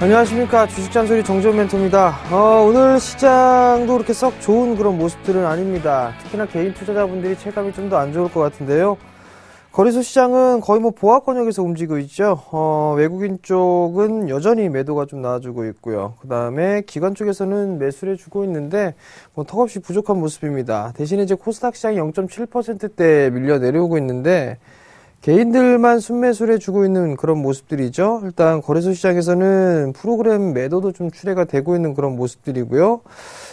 안녕하십니까. 주식잔소리 정전 멘토입니다. 어, 오늘 시장도 그렇게 썩 좋은 그런 모습들은 아닙니다. 특히나 개인 투자자분들이 체감이 좀 더 안 좋을 것 같은데요. 거래소 시장은 거의 뭐 보합 권역에서 움직이고 있죠. 어, 외국인 쪽은 여전히 매도가 좀 나와주고 있고요. 그 다음에 기관 쪽에서는 매수를 해주고 있는데 뭐 턱없이 부족한 모습입니다. 대신에 이제 코스닥 시장이 0.7%대 밀려 내려오고 있는데 개인들만 순매수를 해주고 있는 그런 모습들이죠. 일단 거래소 시장에서는 프로그램 매도도 좀 출회가 되고 있는 그런 모습들이고요.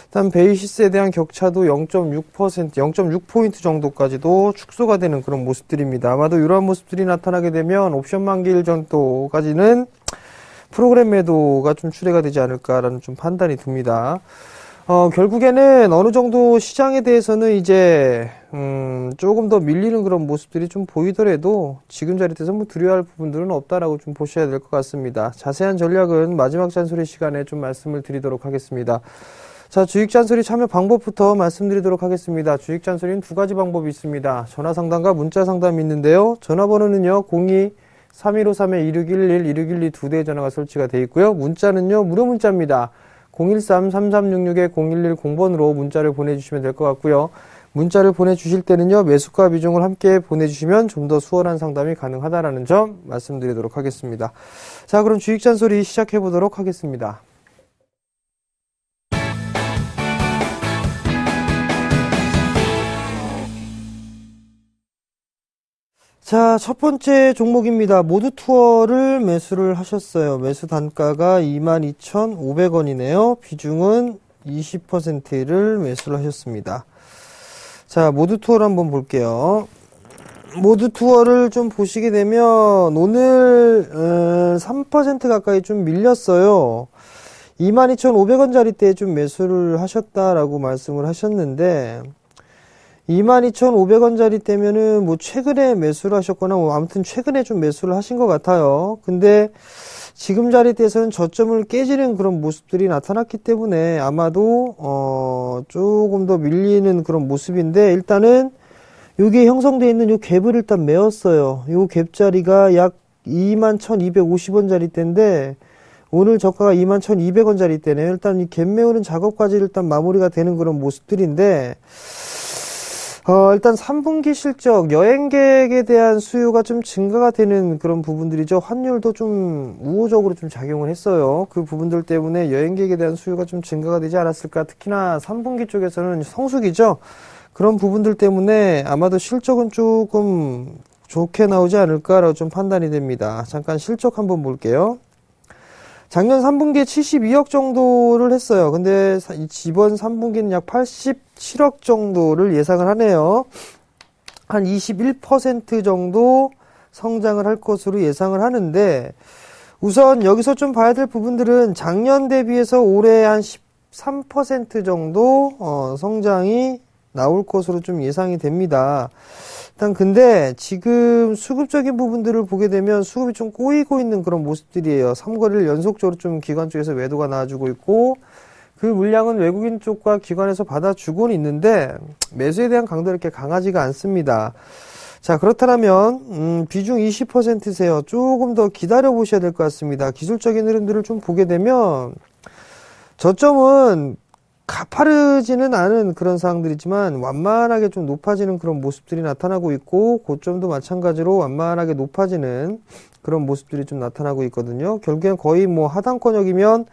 일단 베이시스에 대한 격차도 0.6%, 0.6포인트 정도까지도 축소가 되는 그런 모습들입니다. 아마도 이러한 모습들이 나타나게 되면 옵션 만기일 정도까지는 프로그램 매도가 좀 출회가 되지 않을까라는 좀 판단이 듭니다. 어, 결국에는 어느 정도 시장에 대해서는 이제, 음, 조금 더 밀리는 그런 모습들이 좀 보이더라도 지금 자리에서 뭐 두려워할 부분들은 없다라고 좀 보셔야 될 것 같습니다. 자세한 전략은 마지막 잔소리 시간에 좀 말씀을 드리도록 하겠습니다. 자, 주식 잔소리 참여 방법부터 말씀드리도록 하겠습니다. 주식 잔소리는 두 가지 방법이 있습니다. 전화 상담과 문자 상담이 있는데요. 전화번호는요, 02 3153-2611, 2612 두 대의 전화가 설치가 되어 있고요. 문자는요, 무료 문자입니다. 013-3366-0110번으로 문자를 보내주시면 될 것 같고요. 문자를 보내주실 때는요, 매수가 비중을 함께 보내주시면 좀 더 수월한 상담이 가능하다라는 점 말씀드리도록 하겠습니다. 자, 그럼 주식 잔소리 시작해 보도록 하겠습니다. 자, 첫 번째 종목입니다. 모두 투어를 매수를 하셨어요. 매수 단가가 22,500원이네요. 비중은 20%를 매수를 하셨습니다. 자, 모두 투어를 한번 볼게요. 모두 투어를 좀 보시게 되면 오늘 3% 어, 가까이 좀 밀렸어요. 22,500원짜리 때 좀 매수를 하셨다라고 말씀을 하셨는데 22,500원짜리 때면은 뭐 최근에 매수를 하셨거나 뭐 아무튼 최근에 좀 매수를 하신 것 같아요. 근데 지금 자리대에서는 저점을 깨지는 그런 모습들이 나타났기 때문에 아마도 어 조금 더 밀리는 그런 모습인데 일단은 여기에 형성되어 있는 요 갭을 일단 메웠어요. 요 갭 자리가 약 21,250원짜리 때인데 오늘 저가가 21,200원짜리 때네요. 일단 이 갭 메우는 작업까지 일단 마무리가 되는 그런 모습들인데 어, 일단 3분기 실적, 여행객에 대한 수요가 좀 증가가 되는 그런 부분들이죠. 환율도 좀 우호적으로 좀 작용을 했어요. 그 부분들 때문에 여행객에 대한 수요가 좀 증가가 되지 않았을까. 특히나 3분기 쪽에서는 성수기죠. 그런 부분들 때문에 아마도 실적은 조금 좋게 나오지 않을까라고 좀 판단이 됩니다. 잠깐 실적 한번 볼게요. 작년 3분기에 72억 정도를 했어요. 근데 이번 3분기는 약 87억 정도를 예상을 하네요. 한 21% 정도 성장을 할 것으로 예상을 하는데 우선 여기서 좀 봐야 될 부분들은 작년 대비해서 올해 한 13% 정도 어, 성장이 나올 것으로 좀 예상이 됩니다. 일단 근데 지금 수급적인 부분들을 보게 되면 수급이 좀 꼬이고 있는 그런 모습들이에요. 3거리를 연속적으로 좀 기관 쪽에서 외도가 나와주고 있고 그 물량은 외국인 쪽과 기관에서 받아주고는 있는데 매수에 대한 강도 이렇게 강하지가 않습니다. 자 그렇다면 음, 비중 20%세요. 조금 더 기다려 보셔야 될 것 같습니다. 기술적인 흐름들을 좀 보게 되면 저점은 가파르지는 않은 그런 상황들이지만 완만하게 좀 높아지는 그런 모습들이 나타나고 있고 고점도 마찬가지로 완만하게 높아지는 그런 모습들이 좀 나타나고 있거든요. 결국엔 거의 뭐 하단권역이면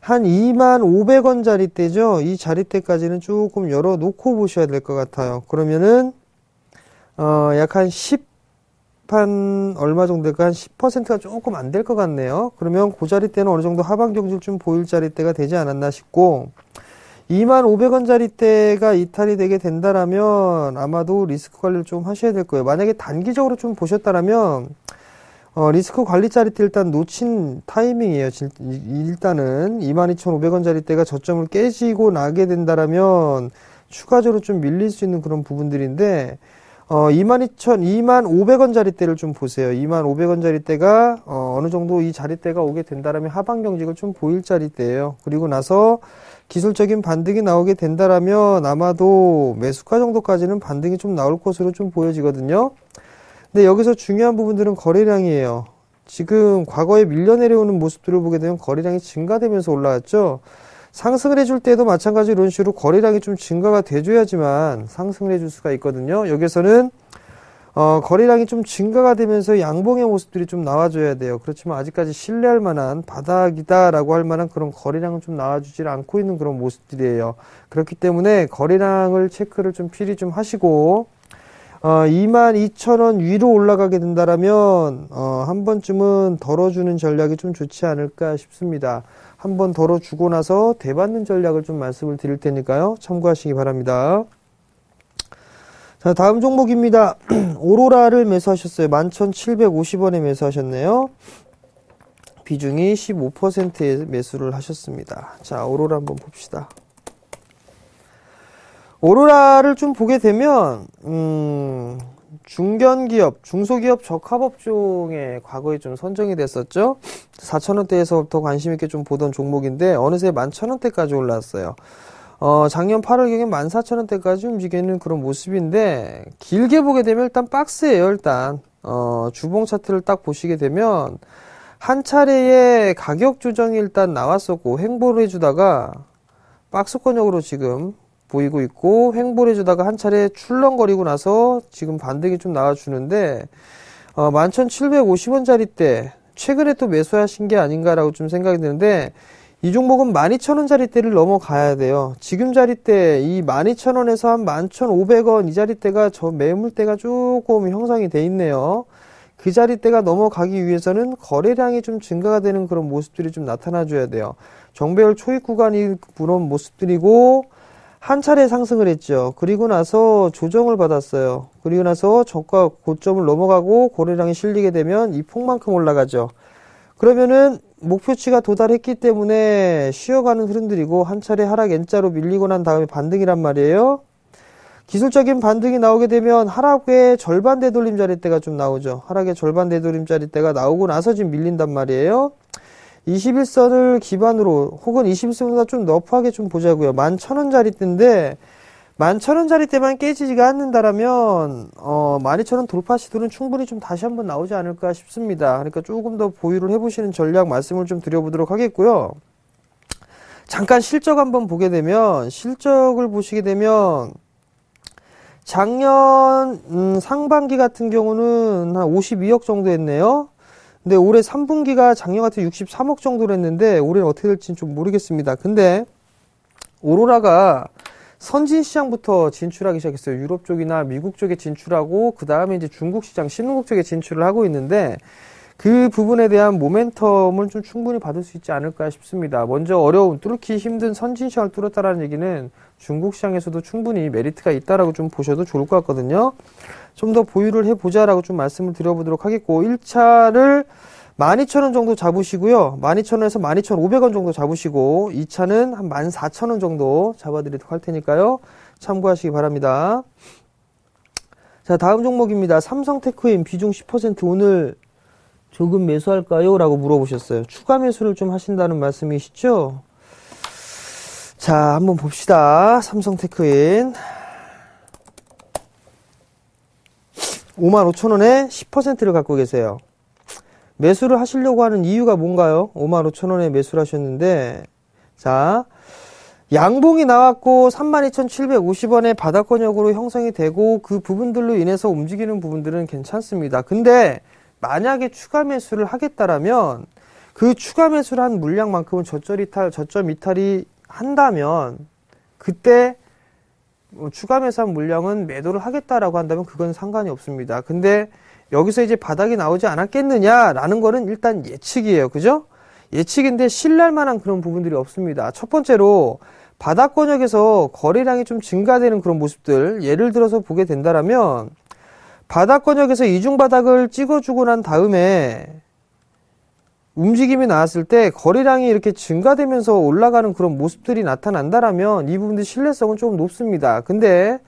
한 2만 500원 자리대죠. 이 자리대까지는 조금 열어놓고 보셔야 될 것 같아요. 그러면은 어, 약한 10, 한 얼마 정도 될까? 한 10%가 조금 안 될 것 같네요. 그러면 그 자리대는 어느 정도 하방 경질 좀 보일 자리대가 되지 않았나 싶고 2만 500원짜리 대가 이탈이 되게 된다라면 아마도 리스크 관리를 좀 하셔야 될 거예요. 만약에 단기적으로 좀 보셨다라면 어, 리스크 관리 자리대 일단 놓친 타이밍이에요. 일단은 22,500원짜리대가 저점을 깨지고 나게 된다라면 추가적으로 좀 밀릴 수 있는 그런 부분들인데 어, 22,000, 25,500원짜리대를 좀 보세요. 25,500원짜리대가 어, 어느 정도 이 자리대가 오게 된다라면 하방 경직을 좀 보일 자리대예요. 그리고 나서 기술적인 반등이 나오게 된다라면 아마도 매수가 정도까지는 반등이 좀 나올 것으로 좀 보여지거든요. 근데 여기서 중요한 부분들은 거래량이에요. 지금 과거에 밀려 내려오는 모습들을 보게 되면 거래량이 증가되면서 올라왔죠. 상승을 해줄 때도 마찬가지로 이런 식으로 거래량이 좀 증가가 돼줘야지만 상승을 해줄 수가 있거든요. 여기서는 어, 거래량이 좀 증가가 되면서 양봉의 모습들이 좀 나와줘야 돼요. 그렇지만 아직까지 신뢰할 만한 바닥이다라고 할 만한 그런 거래량은 좀 나와주질 않고 있는 그런 모습들이에요. 그렇기 때문에 거래량을 체크를 좀 필히 좀 하시고 어, 22,000원 위로 올라가게 된다라면 어, 한 번쯤은 덜어주는 전략이 좀 좋지 않을까 싶습니다. 한 번 덜어주고 나서 대받는 전략을 좀 말씀을 드릴 테니까요. 참고하시기 바랍니다. 자, 다음 종목입니다. 오로라를 매수하셨어요. 11,750원에 매수하셨네요. 비중이 15%의 매수를 하셨습니다. 자, 오로라 한번 봅시다. 오로라를 좀 보게 되면 음, 중견기업, 중소기업 적합업종에 과거에 좀 선정이 됐었죠. 4천원대에서부터 관심 있게 좀 보던 종목인데 어느새 11,000원대까지 올랐어요. 어, 작년 8월경에 14,000원대까지 움직이는 그런 모습인데 길게 보게 되면 일단 박스예요, 일단. 어, 주봉 차트를 딱 보시게 되면 한 차례의 가격 조정이 일단 나왔었고 횡보를 해주다가 박스권역으로 지금 보이고 있고 횡보를 해주다가 한 차례 출렁거리고 나서 지금 반등이 좀 나와주는데 어, 11,750원짜리 때 최근에 또 매수하신 게 아닌가라고 좀 생각이 드는데 이 종목은 12,000원짜리 대를 넘어가야 돼요. 지금 자리대 이 12,000원에서 한 11,500원 이 자리대가 저 매물대가 조금 형성이 돼 있네요. 그 자리대가 넘어가기 위해서는 거래량이 좀 증가가 되는 그런 모습들이 좀 나타나 줘야 돼요. 정배열 초입 구간이 그런 모습들이고 한 차례 상승을 했죠. 그리고 나서 조정을 받았어요. 그리고 나서 저가 고점을 넘어가고 거래량이 실리게 되면 이 폭만큼 올라가죠. 그러면은 목표치가 도달했기 때문에 쉬어가는 흐름들이고 한 차례 하락 N자로 밀리고 난 다음에 반등이란 말이에요. 기술적인 반등이 나오게 되면 하락의 절반 되돌림 자리대가 좀 나오죠. 하락의 절반 되돌림 자리대가 나오고 나서 지금 밀린단 말이에요. 21선을 기반으로 혹은 21선보다 좀 너프하게 좀 보자고요. 11,000원짜리 대인데 11,000원짜리대만 깨지지가 않는다라면 어, 12,000원 돌파 시도는 충분히 좀 다시 한번 나오지 않을까 싶습니다. 그러니까 조금 더 보유를 해보시는 전략 말씀을 좀 드려보도록 하겠고요. 잠깐 실적 한번 보게 되면 실적을 보시게 되면 작년 음, 상반기 같은 경우는 한 52억 정도 했네요. 근데 올해 3분기가 작년 같은 63억 정도로 했는데 올해는 어떻게 될지는 좀 모르겠습니다. 근데 오로라가 선진 시장부터 진출하기 시작했어요. 유럽 쪽이나 미국 쪽에 진출하고 그 다음에 이제 중국 시장, 신흥국 쪽에 진출을 하고 있는데 그 부분에 대한 모멘텀을 좀 충분히 받을 수 있지 않을까 싶습니다. 먼저 어려운 뚫기 힘든 선진 시장을 뚫었다라는 얘기는 중국 시장에서도 충분히 메리트가 있다라고 좀 보셔도 좋을 것 같거든요. 좀 더 보유를 해보자라고 좀 말씀을 드려보도록 하겠고 1차를 12,000원 정도 잡으시고요. 12,000원에서 12,500원 정도 잡으시고 2차는 한 14,000원 정도 잡아드리도록 할 테니까요. 참고하시기 바랍니다. 자, 다음 종목입니다. 삼성테크인 비중 10% 오늘 조금 매수할까요? 라고 물어보셨어요. 추가 매수를 좀 하신다는 말씀이시죠? 자, 한번 봅시다. 삼성테크인. 55,000원에 10%를 갖고 계세요. 매수를 하시려고 하는 이유가 뭔가요? 5만 5천 원에 매수를 하셨는데, 자, 양봉이 나왔고 32,750원의 바닥권역으로 형성이 되고 그 부분들로 인해서 움직이는 부분들은 괜찮습니다. 근데 만약에 추가 매수를 하겠다라면 그 추가 매수를 한 물량만큼은 저점 이탈, 저점 이탈이 한다면 그때 뭐 추가 매수한 물량은 매도를 하겠다라고 한다면 그건 상관이 없습니다. 근데 여기서 이제 바닥이 나오지 않았겠느냐라는 거는 일단 예측이에요. 그죠? 예측인데 신뢰할 만한 그런 부분들이 없습니다. 첫 번째로 바닥 권역에서 거래량이 좀 증가되는 그런 모습들 예를 들어서 보게 된다라면 바닥 권역에서 이중 바닥을 찍어주고 난 다음에 움직임이 나왔을 때 거래량이 이렇게 증가되면서 올라가는 그런 모습들이 나타난다라면 이 부분들 신뢰성은 조금 높습니다. 근데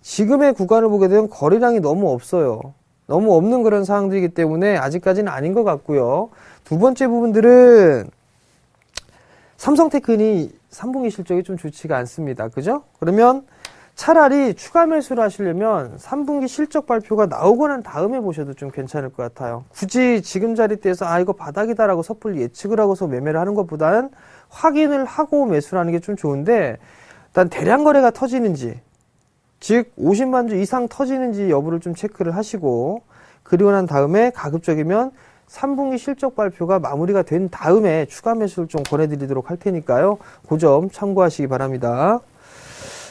지금의 구간을 보게 되면 거래량이 너무 없어요. 너무 없는 그런 상황들이기 때문에 아직까지는 아닌 것 같고요. 두 번째 부분들은 삼성테크니 3분기 실적이 좀 좋지가 않습니다. 그죠? 그러면 차라리 추가 매수를 하시려면 3분기 실적 발표가 나오고 난 다음에 보셔도 좀 괜찮을 것 같아요. 굳이 지금 자리대에서 아 이거 바닥이다라고 섣불리 예측을 하고서 매매를 하는 것보다는 확인을 하고 매수를 하는 게 좀 좋은데 일단 대량 거래가 터지는지 즉 50만 주 이상 터지는지 여부를 좀 체크를 하시고 그리고 난 다음에 가급적이면 3분기 실적 발표가 마무리가 된 다음에 추가 매수를 좀 권해드리도록 할 테니까요. 그 점 참고하시기 바랍니다.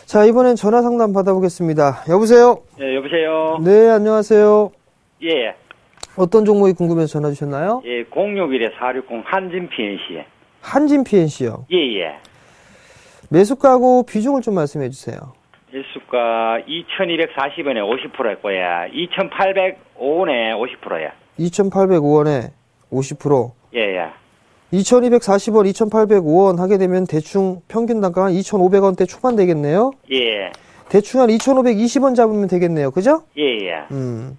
자, 이번엔 전화 상담 받아보겠습니다. 여보세요? 예, 여보세요? 네, 안녕하세요. 예, 어떤 종목이 궁금해서 전화 주셨나요? 예, 061에 460 한진 PNC. 한진 PNC요. 예, 예. 매수가하고 비중을 좀 말씀해 주세요. 일수가 2240원에 50%일 거야. 2805원에 50%야. 2,805원에 50%. 예, 예. 2,240원, 2,805원 하게 되면 대충 평균 단가가 한 2,500원대 초반 되겠네요. 예, 대충 한 2,520원 잡으면 되겠네요. 그죠? 예, 예. 음.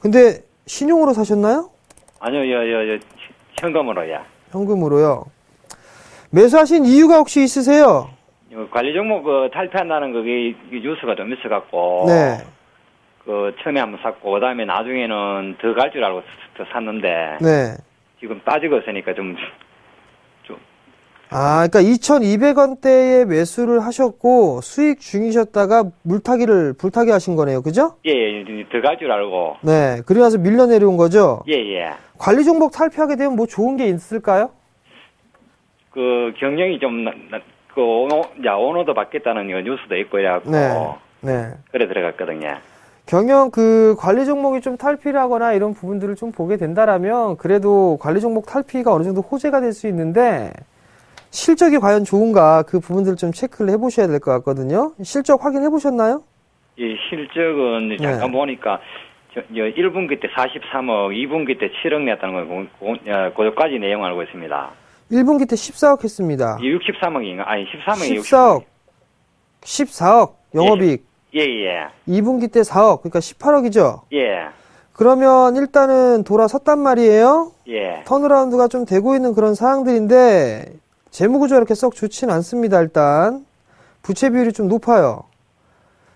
근데 신용으로 사셨나요? 아니요, 여, 여, 여, 현금으로야. 현금으로요. 매수하신 이유가 혹시 있으세요? 관리 종목 그 탈피한다는 그게 이 뉴스가 좀 있어갖고. 네. 그 처음에 한번 샀고, 그 다음에 나중에는 더 갈 줄 알고 더 샀는데. 네. 지금 빠지고 있으니까 좀, 아, 그러니까 2,200원대에 매수를 하셨고 수익 중이셨다가 물타기를 불타기 하신 거네요. 그죠? 예, 예, 더갈줄 알고. 네. 그리고 나서 밀려 내려온 거죠. 예, 예. 관리 종목 탈피하게 되면 뭐 좋은 게 있을까요? 그 경영이 좀, 나- 나- 그, 오너, 야, 오너도 받겠다는 그 뉴스도 있고, 이래갖고. 네. 네. 그래 들어갔거든요. 경영 그 관리 종목이 좀 탈피를 하거나 이런 부분들을 좀 보게 된다라면 그래도 관리 종목 탈피가 어느 정도 호재가 될 수 있는데 실적이 과연 좋은가 그 부분들을 좀 체크를 해보셔야 될 것 같거든요. 실적 확인해 보셨나요? 이 실적은 잠깐 네. 보니까, 저, 저 1분기 때 43억, 2분기 때 7억 냈다는 걸, 고, 어, 그까지 내용 알고 있습니다. 1분기 때 14억 했습니다. 이 63억인가? 아니, 13억이 14억, 14억 영업이익, 예, 예. 2분기 때 4억, 그러니까 18억이죠. 예, 그러면 일단은 돌아섰단 말이에요. 예. 턴어라운드가 좀 되고 있는 그런 상황들인데 재무구조가 이렇게 썩 좋진 않습니다. 일단 부채 비율이 좀 높아요.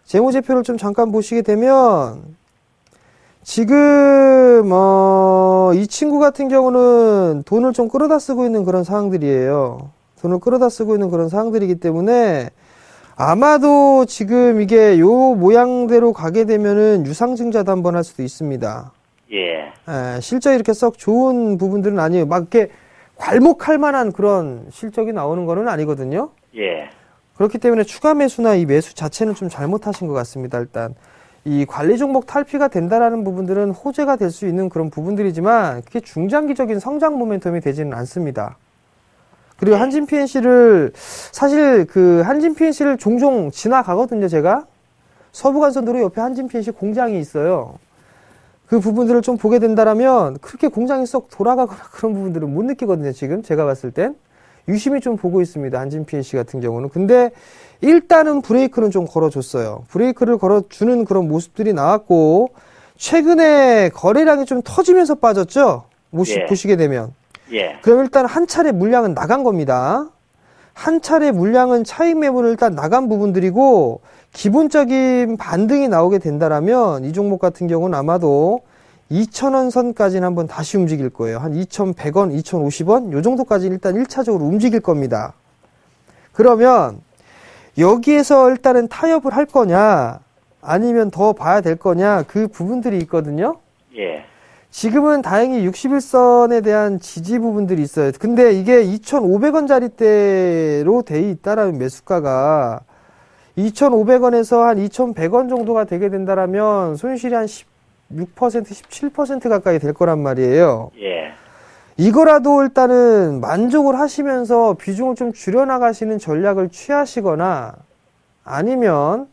재무제표를 좀 잠깐 보시게 되면 지금 어, 이 친구 같은 경우는 돈을 좀 끌어다 쓰고 있는 그런 상황들이에요. 돈을 끌어다 쓰고 있는 그런 상황들이기 때문에 아마도 지금 이게 요 모양대로 가게 되면은 유상증자 도 한번 할 수도 있습니다. 예, 에, 실적이 이렇게 썩 좋은 부분들은 아니에요. 막 이렇게 괄목할 만한 그런 실적이 나오는 거는 아니거든요. 예. 그렇기 때문에 추가 매수나 이 매수 자체는 좀 잘못하신 것 같습니다. 일단 이 관리 종목 탈피가 된다라는 부분들은 호재가 될 수 있는 그런 부분들이지만 그게 중장기적인 성장 모멘텀이 되지는 않습니다. 그리고 한진 PNC를 사실 그 한진 PNC를 종종 지나가거든요. 제가 서부간선도로 옆에 한진 PNC 공장이 있어요. 그 부분들을 좀 보게 된다라면 그렇게 공장이 썩 돌아가거나 그런 부분들은 못 느끼거든요. 지금 제가 봤을 땐 유심히 좀 보고 있습니다. 한진 PNC 같은 경우는. 근데 일단은 브레이크는 좀 걸어줬어요. 브레이크를 걸어주는 그런 모습들이 나왔고 최근에 거래량이 좀 터지면서 빠졌죠. 예. 보시게 되면. 예, 그럼 일단 한 차례 물량은 나간 겁니다. 한 차례 물량은 차익 매물을 일단 나간 부분들이고 기본적인 반등이 나오게 된다라면 이 종목 같은 경우는 아마도 2,000원 선까지는 한번 다시 움직일 거예요. 한 2,100원, 2,050원 요 정도까지 일단 1차적으로 움직일 겁니다. 그러면 여기에서 일단은 타협을 할 거냐 아니면 더 봐야 될 거냐 그 부분들이 있거든요. 예, 지금은 다행히 61선에 대한 지지 부분들이 있어요. 근데 이게 2,500원짜리 대로 돼 있다라는 매수가가 2,500원에서 한 2,100원 정도가 되게 된다라면 손실이 한 16%, 17% 가까이 될 거란 말이에요. 예, 이거라도 일단은 만족을 하시면서 비중을 좀 줄여나가시는 전략을 취하시거나 아니면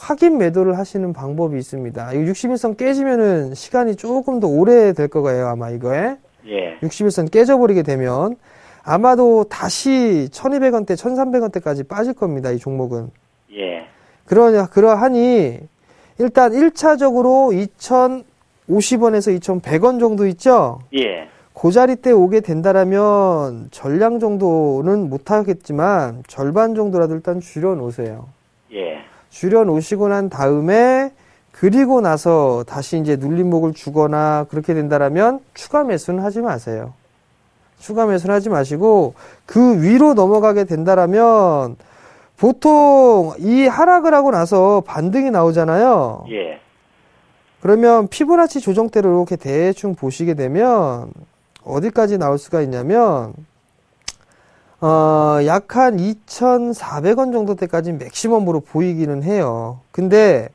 확인 매도를 하시는 방법이 있습니다. 이 61선 깨지면은 시간이 조금 더 오래 될 거예요, 아마 이거에. 예. 61선 깨져버리게 되면 아마도 다시 1200원대, 1300원대까지 빠질 겁니다, 이 종목은. 예. 그러냐, 그러하니 일단 1차적으로 2050원에서 2100원 정도 있죠? 예. 그 자리 때 오게 된다라면 전량 정도는 못하겠지만 절반 정도라도 일단 줄여 놓으세요. 예. 줄여 놓으시고 난 다음에 그리고 나서 다시 이제 눌림목을 주거나 그렇게 된다라면 추가 매수는 하지 마세요. 추가 매수는 하지 마시고 그 위로 넘어가게 된다라면 보통 이 하락을 하고 나서 반등이 나오잖아요. 예. 그러면 피보나치 조정대로 이렇게 대충 보시게 되면 어디까지 나올 수가 있냐면 어, 약 한 2,400원 정도 때까지 맥시멈으로 보이기는 해요. 근데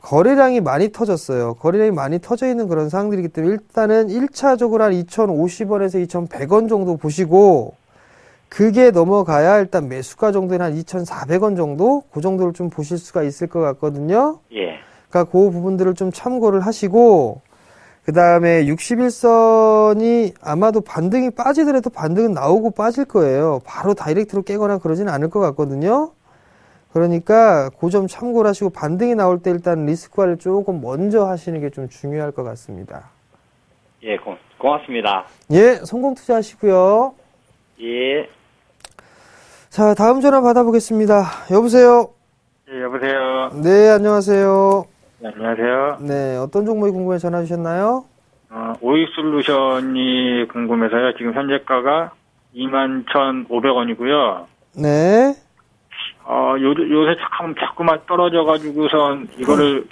거래량이 많이 터졌어요. 거래량이 많이 터져 있는 그런 상황들이기 때문에 일단은 1차적으로 한 2,050원에서 2,100원 정도 보시고 그게 넘어가야 일단 매수가 정도는 한 2,400원 정도 그 정도를 좀 보실 수가 있을 것 같거든요. 예. 그러니까 그 부분들을 좀 참고를 하시고 그 다음에 61선이 아마도 반등이 빠지더라도 반등은 나오고 빠질 거예요. 바로 다이렉트로 깨거나 그러진 않을 것 같거든요. 그러니까 그 점 참고를 하시고 반등이 나올 때 일단 리스크화를 조금 먼저 하시는 게 좀 중요할 것 같습니다. 예. 고, 고맙습니다. 예, 성공 투자하시고요. 예. 자, 다음 전화 받아보겠습니다. 여보세요? 예, 여보세요. 네, 안녕하세요. 네, 안녕하세요. 네, 어떤 종목이 궁금해 전화 주셨나요? 어, 오익 솔루션이 궁금해서요. 지금 현재가가 21,500원이고요. 네. 어, 요, 요새 자꾸, 자꾸만 떨어져가지고선 이거를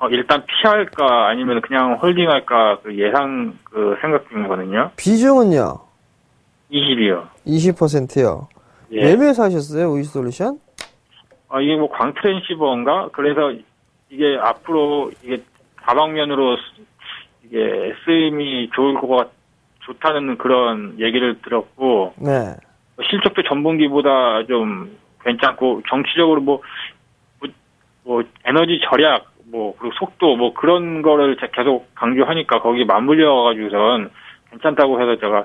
어, 일단 피할까 아니면 그냥 홀딩할까 그 예상 그 생각 중이거든요. 비중은요? 20이요. 20%요. 예. 매매에서 하셨어요, 오이솔루션? 어, 이게 뭐 광트랜시버인가? 그래서 이게 앞으로 이게 다방면으로 쓰- 이게 쓰임이 좋을 것 같, 좋다는 그런 얘기를 들었고, 네. 실적도 전분기보다 좀 괜찮고 정치적으로 뭐, 뭐, 뭐 에너지 절약 뭐 그리고 속도 뭐 그런 거를 제- 계속 강조하니까 거기 맞물려 가지고선 괜찮다고 해서 제가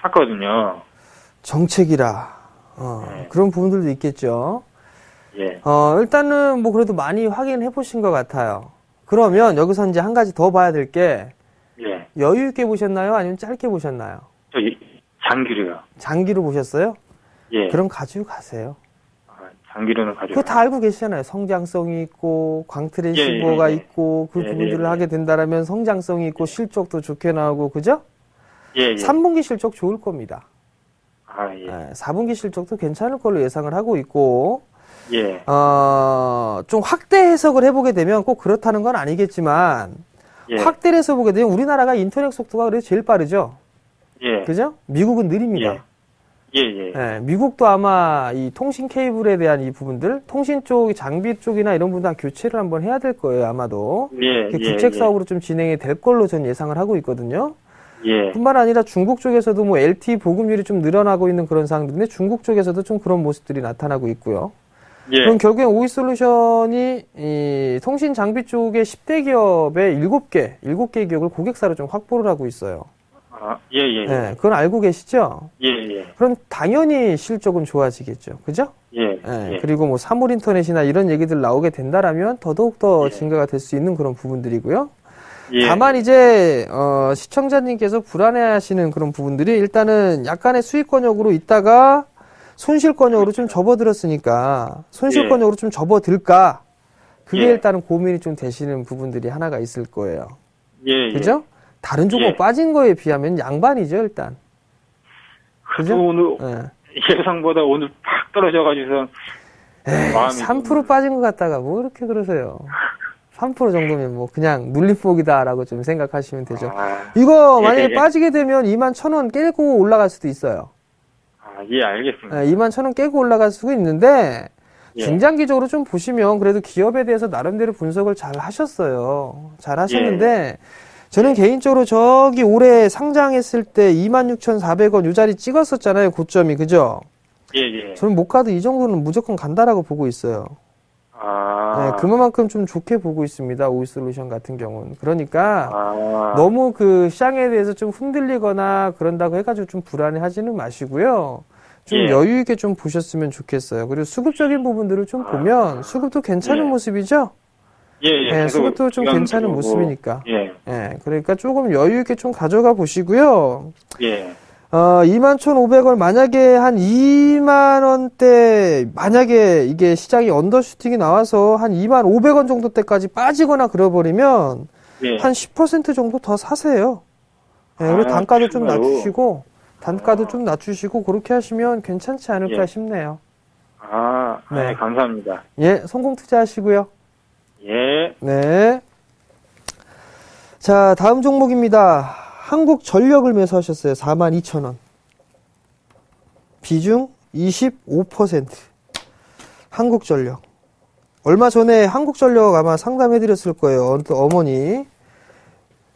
샀거든요. 정책이라. 어, 네. 그런 부분들도 있겠죠. 예. 어, 일단은 뭐 그래도 많이 확인해 보신 것 같아요. 그러면 여기서 이제 한 가지 더 봐야 될 게 예. 여유 있게 보셨나요? 아니면 짧게 보셨나요? 저 이- 장기로요. 장기로 보셨어요? 예. 그럼 가지고 가세요. 아, 장기로는 가지고. 그거 다 알고 계시잖아요. 성장성이 있고 광트랜시버가 예, 예, 예. 있고 그 예, 부분들을 예, 예. 하게 된다라면 성장성이 있고 실적도 좋게 나오고 그죠? 예, 예. 3분기 실적 좋을 겁니다. 아, 예. 예, 4분기 실적도 괜찮을 걸로 예상을 하고 있고 예. 어, 좀 확대 해석을 해보게 되면 꼭 그렇다는 건 아니겠지만 예. 확대를 해서 보게 되면 우리나라가 인터넷 속도가 그래도 제일 빠르죠. 예. 그죠? 미국은 느립니다. 예, 예. 예, 미국도 아마 이 통신 케이블에 대한 이 부분들, 통신 쪽, 장비 쪽이나 이런 부분 다 교체를 한번 해야 될 거예요, 아마도. 예, 이게 예. 국책 사업으로 좀 진행이 될 걸로 전 예상을 하고 있거든요. 예. 뿐만 아니라 중국 쪽에서도 뭐 LTE 보급률이 좀 늘어나고 있는 그런 상황들인데 중국 쪽에서도 좀 그런 모습들이 나타나고 있고요. 예. 그럼 결국엔 오이솔루션이 이 통신 장비 쪽에 10대 기업의 7개, 7개 기업을 고객사로 좀 확보를 하고 있어요. 아, 예, 예. 예, 그건 알고 계시죠? 예, 예. 그럼 당연히 실적은 좋아지겠죠. 그죠? 예. 예, 예. 그리고 뭐 사물 인터넷이나 이런 얘기들 나오게 된다라면 더더욱 더 예. 증가가 될 수 있는 그런 부분들이고요. 예. 다만 이제 어, 시청자님께서 불안해하시는 그런 부분들이 일단은 약간의 수익 권역으로 있다가 손실권역으로 좀 접어들었으니까 손실권역으로 좀 접어들까 그게 예. 일단은 고민이 좀 되시는 부분들이 하나가 있을 거예요. 예, 예. 그죠? 다른 종목 예. 빠진 거에 비하면 양반이죠 일단. 그죠? 또 오늘 예. 예상보다 오늘 팍 떨어져가지고서 에이, 마음이 3% 좀- 빠진 것 같다가 뭐 이렇게 그러세요. 3% 정도면 뭐 그냥 눌림폭이다라고 좀 생각하시면 되죠. 아, 이거 예, 만약에 예. 빠지게 되면 2만 1,000원 깨고 올라갈 수도 있어요. 아, 예, 알겠습니다. 2만 1,000원 깨고 올라갈 수도 있는데 예. 중장기적으로 좀 보시면 그래도 기업에 대해서 나름대로 분석을 잘 하셨어요. 잘 하셨는데 저는 개인적으로 저기 올해 상장했을 때 26,400원 요 자리 찍었었잖아요. 고점이. 그죠? 예, 예. 저는 못 가도 이 정도는 무조건 간다라고 보고 있어요. 아. 네, 그만큼 좀 좋게 보고 있습니다. 오이솔루션 같은 경우는. 그러니까 아. 너무 그 시장에 대해서 좀 흔들리거나 그런다고 해가지고 좀 불안해 하지는 마시고요. 좀 예. 여유 있게 좀 보셨으면 좋겠어요. 그리고 수급적인 부분들을 좀 보면 수급도 괜찮은 예. 모습이죠? 예, 예. 네, 수급도 좀 괜찮은 보고. 모습이니까. 예, 예, 그러니까 조금 여유 있게 좀 가져가 보시고요. 예. 어, 21,500원, 만약에 한 2만 원대, 만약에 이게 시장이 언더슈팅이 나와서 한 2만 500원 정도 때까지 빠지거나 그러버리면 예. 한10% 정도 더 사세요. 예, 그리고 아, 단가도 좀? 낮추시고, 단가도 좀 낮추시고, 그렇게 하시면 괜찮지 않을까 예. 싶네요. 아, 네. 네. 감사합니다. 예, 성공 투자하시고요. 예. 네. 자, 다음 종목입니다. 한국 전력을 매수하셨어요. 42,000원. 비중 25%. 한국 전력. 얼마 전에 한국 전력 아마 상담해드렸을 거예요. 어머니.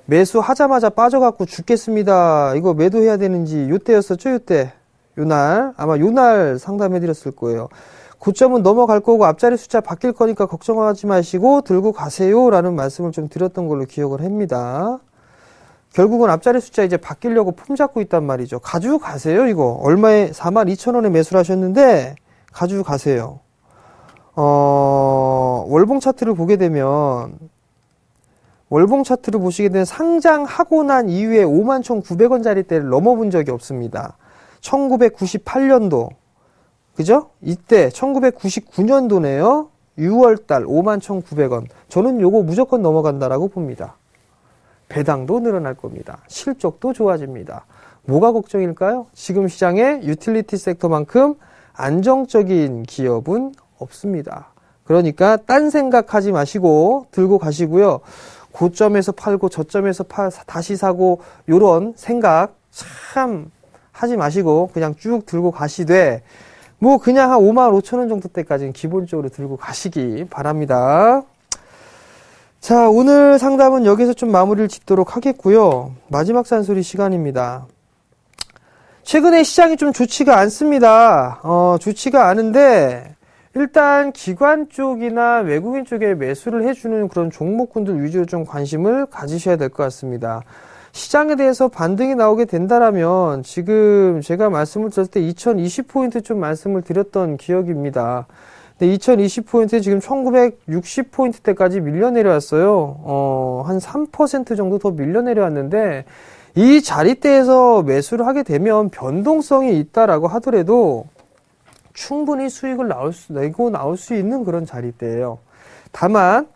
매수하자마자 빠져갖고 죽겠습니다. 이거 매도해야 되는지, 요때였었죠, 요때. 요날. 아마 요날 상담해드렸을 거예요. 고점은 넘어갈 거고 앞자리 숫자 바뀔 거니까 걱정하지 마시고 들고 가세요. 라는 말씀을 좀 드렸던 걸로 기억을 합니다. 결국은 앞자리 숫자 이제 바뀌려고 품 잡고 있단 말이죠. 가지고 가세요, 이거. 얼마에, 42,000원에 매수를 하셨는데, 가지고 가세요. 어, 월봉 차트를 보게 되면, 월봉 차트를 보시게 되면 상장하고 난 이후에 51,900원짜리 대를 넘어본 적이 없습니다. 1998년도, 그죠? 이때 1999년도네요. 6월달 51,900원. 저는 요거 무조건 넘어간다라고 봅니다. 배당도 늘어날 겁니다. 실적도 좋아집니다. 뭐가 걱정일까요? 지금 시장에 유틸리티 섹터만큼 안정적인 기업은 없습니다. 그러니까 딴 생각하지 마시고 들고 가시고요. 고점에서 팔고 저점에서 파, 다시 사고 요런 생각 참 하지 마시고 그냥 쭉 들고 가시되 뭐 그냥 한 5만 5천 원 정도 때까지는 기본적으로 들고 가시기 바랍니다. 자, 오늘 상담은 여기서 좀 마무리를 짓도록 하겠고요. 마지막 산소리 시간입니다. 최근에 시장이 좀 좋지가 않습니다. 어, 좋지가 않은데, 일단 기관 쪽이나 외국인 쪽에 매수를 해주는 그런 종목군들 위주로 좀 관심을 가지셔야 될 것 같습니다. 시장에 대해서 반등이 나오게 된다라면 지금 제가 말씀을 드렸을 때 2020포인트 좀 말씀을 드렸던 기억입니다. 근데 2020포인트 지금 1960포인트대까지 밀려 내려왔어요. 어, 한 3% 정도 더 밀려 내려왔는데 이 자리대에서 매수를 하게 되면 변동성이 있다라고 하더라도 충분히 수익을 나올 수, 내고 나올 수 있는 그런 자리대예요. 다만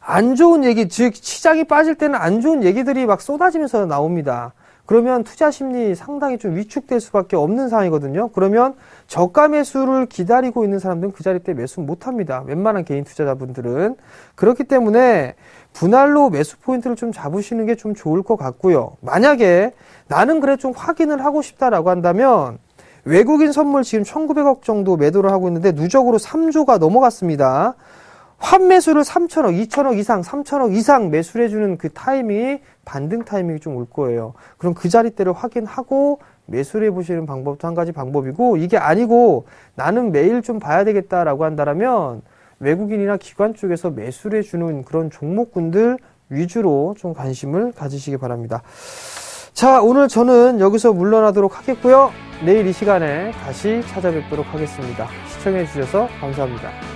안 좋은 얘기, 즉 시장이 빠질 때는 안 좋은 얘기들이 막 쏟아지면서 나옵니다. 그러면 투자 심리 상당히 좀 위축될 수밖에 없는 상황이거든요. 그러면 저가 매수를 기다리고 있는 사람들은 그 자리 때 매수 못 합니다. 웬만한 개인 투자자분들은. 그렇기 때문에 분할로 매수 포인트를 좀 잡으시는 게 좀 좋을 것 같고요. 만약에 나는 그래 좀 확인을 하고 싶다라고 한다면 외국인 선물 지금 1900억 정도 매도를 하고 있는데 누적으로 3조가 넘어갔습니다. 환매수를 3천억, 2천억 이상, 3천억 이상 매수를 해주는 그 타이밍이 반등 타이밍이 좀 올 거예요. 그럼 그 자리대를 확인하고 매수를 해보시는 방법도 한 가지 방법이고 이게 아니고 나는 매일 좀 봐야 되겠다라고 한다면 외국인이나 기관 쪽에서 매수를 해주는 그런 종목군들 위주로 좀 관심을 가지시기 바랍니다. 자, 오늘 저는 여기서 물러나도록 하겠고요. 내일 이 시간에 다시 찾아뵙도록 하겠습니다. 시청해 주셔서 감사합니다.